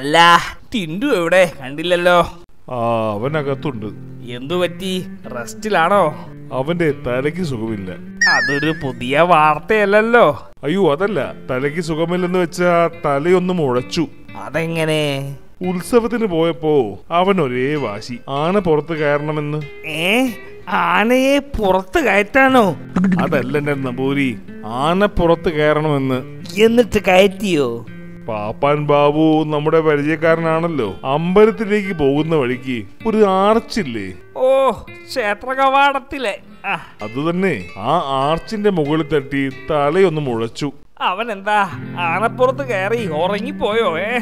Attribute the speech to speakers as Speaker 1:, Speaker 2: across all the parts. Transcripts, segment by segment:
Speaker 1: അല്ല ടിൻഡു എവിടെ? കണ്ടില്ലല്ലോ.
Speaker 2: ആ അവനകത്തുണ്ട്.
Speaker 1: എന്തു പറ്റി? റെസ്റ്റിലാണോ?
Speaker 2: അവന്റെ തലയ്ക്ക് സുഖമില്ല.
Speaker 1: അതൊരു പുതിയ വാർത്തയല്ലല്ലോ.
Speaker 2: അയ്യോ അതല്ല. തലയ്ക്ക് സുഖമില്ലെന്ന് വെച്ചാ തലയൊന്ന് മുഴച്ചു
Speaker 1: അതെങ്ങനെ?
Speaker 2: ഉത്സവത്തിന് പോയപ്പോ അവൻ ഒരേ വാശി. ആന പുറത്ത് കയറണമെന്ന്.
Speaker 1: ഏ? ആനയെ പുറത്ത് കയറ്റാനോ?
Speaker 2: അതല്ല എന്റെ നമ്പൂരി. ആന പുറത്ത് കയറണമെന്ന്.
Speaker 1: എന്നിട്ട് കയറ്റിയോ?
Speaker 2: പാപ്പാൻ ബാബു നമ്മുടെ പരിചയക്കാരനാണല്ലോ. അമ്പലത്തിലേക്ക് പോകുന്ന വഴിക്ക് ഒരു ആർച്ചില്ലേ?
Speaker 1: ഓ ക്ഷേത്ര കവാടത്തിലെ അത്
Speaker 2: അതുതന്നെ ആ ആർച്ചിന്റെ മുകളിൽ തട്ടി തലയൊന്ന് മുഴച്ചു.
Speaker 1: അവൻ എന്താ ആനപ്പുറത്ത് കയറി ഉറങ്ങിപ്പോയോ ഏ?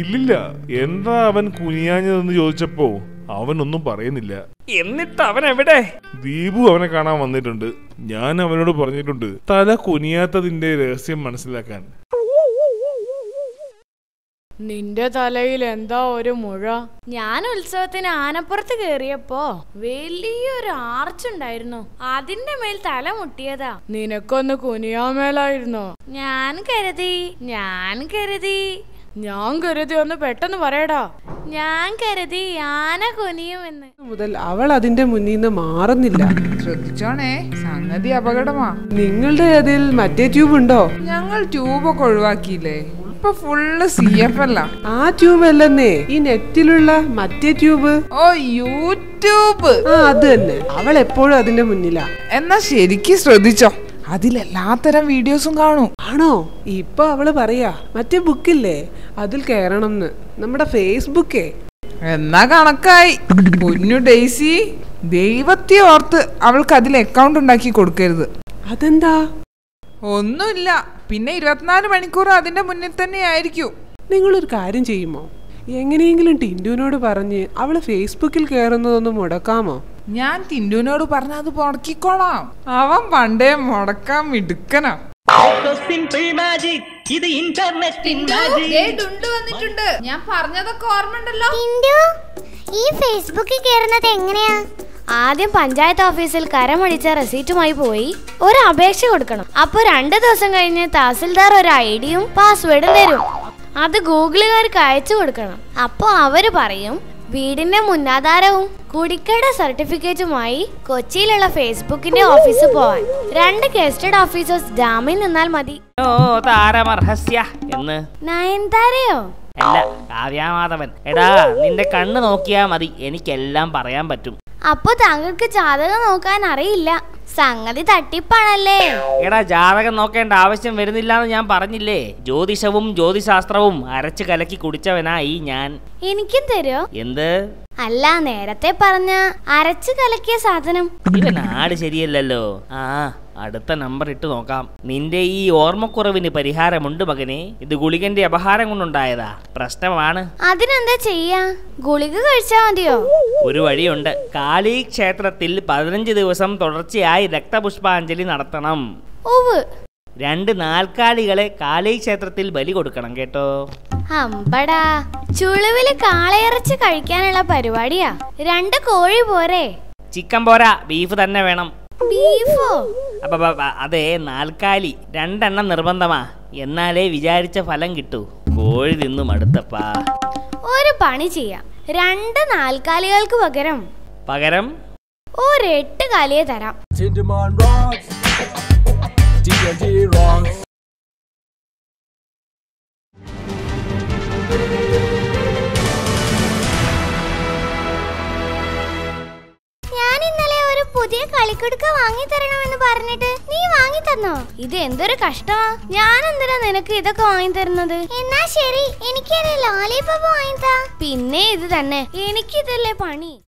Speaker 2: ഇല്ലില്ല എന്താ അവൻ കുനിയാഞ്ഞതെന്ന് ചോദിച്ചപ്പോ അവനൊന്നും പറയുന്നില്ല.
Speaker 1: എന്നിട്ട് അവൻ എവിടെ
Speaker 2: ദീപു അവനെ കാണാൻ വന്നിട്ടുണ്ട്. ഞാൻ അവനോട് പറഞ്ഞിട്ടുണ്ട് തല കുനിയാത്തതിന്റെ രഹസ്യം മനസ്സിലാക്കാൻ.
Speaker 3: നിന്റെ തലയിൽ എന്താ ഒരു മുഴ?
Speaker 4: ഞാൻ ഉത്സവത്തിന് ആനപ്പുറത്ത് കേറിയപ്പോ വലിയൊരു ആർച്ചുണ്ടായിരുന്നു അതിന്റെ മേൽ തല മുട്ടിയതാ.
Speaker 3: നിനക്കൊന്ന് കുനിയാമേലായിരുന്നോ
Speaker 4: ഞാൻ കരുതി ഞാൻ കരുതി.
Speaker 3: ഞാൻ കരുതി ഒന്ന് പെട്ടെന്ന് പറയടാ.
Speaker 4: ഞാൻ കരുതി ആന കുനിയുമെന്ന്.
Speaker 5: മുതൽ അവൾ അതിന്റെ മുന്നിൽ നിന്ന് മാറുന്നില്ല.
Speaker 6: ശ്രദ്ധിച്ചോണേ സംഗതി അപകടമാ.
Speaker 5: നിങ്ങളുടെ അതിൽ മറ്റേ ട്യൂബ് ഉണ്ടോ?
Speaker 6: ഞങ്ങൾ ട്യൂബൊക്കെ ഒഴിവാക്കിയില്ലേ? ഇപ്പൊ ഫുള്ള് സി എഫ് അല്ല
Speaker 5: ആ. ട്യൂബ് അല്ലെന്നേ ഈ നെറ്റിലുള്ള മറ്റേ ട്യൂബ്
Speaker 6: ഓ യൂട്യൂബ്.
Speaker 5: ആ അത് തന്നെ. അവൾ എപ്പോഴും അതിന്റെ മുന്നിലാ.
Speaker 6: എന്നാ ശരിക്കും ശ്രദ്ധിച്ചോ. അതിലെല്ലാത്തരം വീഡിയോസും കാണും.
Speaker 5: ആണോ? ഇപ്പൊ അവൾ പറയാ മറ്റേ ബുക്കില്ലേ? അതിൽ കയറണമെന്ന് നമ്മുടെ ഫേസ്ബുക്കേ.
Speaker 6: എന്നാ കണക്കായി. പൊന്നു ഡേസി ദൈവത്തെ ഓർത്ത് അവൾക്ക് അതിൽ അക്കൗണ്ട് ഉണ്ടാക്കി കൊടുക്കരുത്.
Speaker 5: അതെന്താ?
Speaker 6: ഒന്നുമില്ല. പിന്നെ ഇരുപത്തിനാല് മണിക്കൂർ അതിന്റെ മുന്നിൽ തന്നെ ആയിരിക്കും.
Speaker 5: നിങ്ങളൊരു കാര്യം ചെയ്യുമോ? എങ്ങനെയെങ്കിലും ടിൻഡുവിനോട് പറഞ്ഞ് അവൾ ഫേസ്ബുക്കിൽ കയറുന്നതൊന്ന് മുടക്കാമോ?
Speaker 6: ഞാൻ ടിൻഡുവിനോട് പറഞ്ഞ അത് മുടക്കിക്കോളാം. അവൻ പണ്ടേ മുടക്കാൻ മിടുക്കനാ.
Speaker 7: മാജിക് ഇത്
Speaker 6: വന്നിട്ടുണ്ട്. ഞാൻ പറഞ്ഞതൊക്കെ ഓർമ്മണ്ടല്ലോ
Speaker 4: ഈ ഫേസ്ബുക്കിൽ കയറുന്നത് എങ്ങനെയാ? ആദ്യം പഞ്ചായത്ത് ഓഫീസിൽ കരമടിച്ച റെസീറ്റുമായി പോയി ഒരു അപേക്ഷ കൊടുക്കണം. അപ്പൊ രണ്ടു ദിവസം കഴിഞ്ഞ് തഹസിൽദാർ ഒരു ഐഡിയും പാസ്വേഡും തരും. അത് ഗൂഗിളുകാർക്ക് അയച്ചു കൊടുക്കണം. അപ്പൊ അവർ പറയും വീടിന്റെ മുന്നാധാരവും കുടിക്കട സർട്ടിഫിക്കറ്റുമായി കൊച്ചിയിലുള്ള ഫേസ്ബുക്കിന്റെ ഓഫീസ് പോവാൻ. രണ്ട് ഗസ്റ്റഡ് ഓഫീസേഴ്സ് ഡാമിൽ നിന്നാൽ മതി.
Speaker 1: ഓ താരമർഹസ്യ എന്ന്.
Speaker 4: നയൻതാരയോ?
Speaker 1: അല്ല കാവ്യാമാധവൻ. എടാ നിന്റെ കണ്ണ് നോക്കിയാ മതി. എനിക്കെല്ലാം പറയാൻ പറ്റും.
Speaker 4: അപ്പൊ താങ്കൾക്ക് ജാതകം നോക്കാൻ അറിയില്ല. സംഗതി തട്ടിപ്പാണല്ലേ?
Speaker 1: എടാ ജാതകം നോക്കേണ്ട ആവശ്യം വരുന്നില്ല എന്ന് ഞാൻ പറഞ്ഞില്ലേ? ജ്യോതിഷവും ജ്യോതിശാസ്ത്രവും അരച്ച് കലക്കി കുടിച്ചവനായി ഞാൻ.
Speaker 4: എനിക്കും തരോ?
Speaker 1: എന്ത്?
Speaker 4: അല്ല നേരത്തെ പറഞ്ഞ അരച്ചു കലക്കിയ സാധനം.
Speaker 1: ഇവൻ ആട് ശരിയല്ലല്ലോ. ആ അടുത്ത നമ്പർ ഇട്ട് നോക്കാം. നിന്റെ ഈ ഓർമ്മക്കുറവിന് പരിഹാരമുണ്ട് മകനെ. ഇത് ഗുളികന്റെ അപഹാരം കൊണ്ടുണ്ടായതാ. പ്രശ്നമാണ്.
Speaker 4: അതിനെന്താ ചെയ്യാ? ഗുളിക കഴിച്ചാ മതിയോ?
Speaker 1: ഒരു വഴിയുണ്ട്. കാളി ക്ഷേത്രത്തിൽ പതിനഞ്ച് ദിവസം തുടർച്ചയായി രക്തപുഷ്പാഞ്ജലി നടത്തണം. രണ്ട് നാൽക്കാലികളെ കാളി ക്ഷേത്രത്തിൽ ബലി കൊടുക്കണം കേട്ടോ.
Speaker 4: അമ്പടാ ചുളുവിൽ കാളയിറച്ചി കഴിക്കാനുള്ള പരിപാടിയാ. രണ്ട് കോഴി പോരെ.
Speaker 1: ചിക്കൻ പോരാ ബീഫ് തന്നെ വേണം.
Speaker 4: ബീഫോ?
Speaker 1: അതെ നാൽക്കാലി. രണ്ടെണ്ണം നിർബന്ധമാ. എന്നാലേ വിചാരിച്ച ഫലം കിട്ടൂ. കോഴി നിന്നും അടുത്തപ്പാ.
Speaker 4: ഒരു പണി ചെയ്യാം. രണ്ട് നാൽക്കാലികൾക്ക് പകരം.
Speaker 1: പകരം?
Speaker 4: ഒരു എട്ട് കാലിയെ തരാം. പുതിയ കളിക്കുടുക്ക വാങ്ങി തരണമെന്ന് പറഞ്ഞിട്ട് നീ വാങ്ങി തന്നോ? ഇത് എന്തൊരു കഷ്ടമാ ഞാൻ എന്തിനാ നിനക്ക് ഇതൊക്കെ വാങ്ങി തരുന്നത്? എന്നാ ശരി എനിക്ക് ലോലിപോപ്പ് വാങ്ങി താ. പിന്നെ ഇത് തന്നെ. എനിക്കിതല്ലേ പണി.